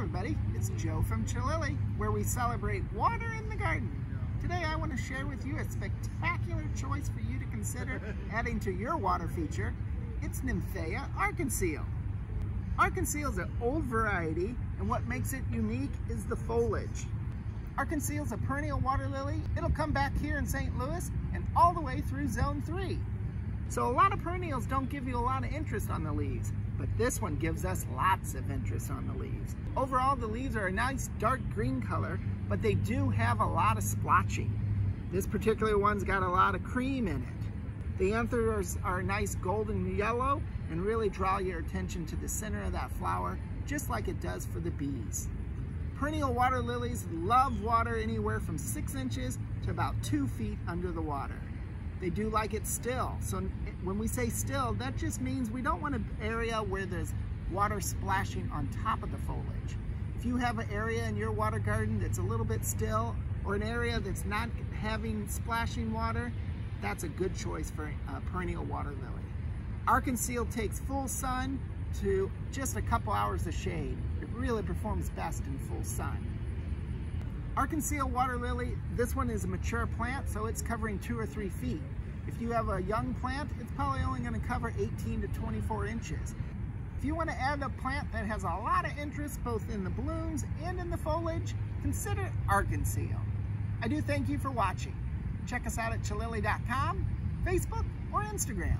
everybody, it's Joe from Chalily, where we celebrate water in the garden. Today I want to share with you a spectacular choice for you to consider adding to your water feature. It's Nymphaea arc-en-ciel. Arc-en-ciel is an old variety, and what makes it unique is the foliage. Arc-en-ciel is a perennial water lily. It'll come back here in St. Louis and all the way through zone three. So a lot of perennials don't give you a lot of interest on the leaves, but this one gives us lots of interest on the leaves. Overall, the leaves are a nice dark green color, but they do have a lot of splotching. This particular one's got a lot of cream in it. The anthers are nice golden yellow and really draw your attention to the center of that flower, just like it does for the bees. Perennial water lilies love water anywhere from six inches to about two feet under the water. They do like it still. So when we say still, that just means we don't want an area where there's water splashing on top of the foliage. If you have an area in your water garden that's a little bit still or an area that's not having splashing water, that's a good choice for a perennial water lily. Arc-en-ciel takes full sun to just a couple hours of shade. It really performs best in full sun. Arc-en-ciel water lily, this one is a mature plant, so it's covering two or three feet. If you have a young plant, it's probably only gonna cover 18 to 24 inches. If you wanna add a plant that has a lot of interest both in the blooms and in the foliage, consider Arc-en-ciel. I do thank you for watching. Check us out at chalily.com, Facebook, or Instagram.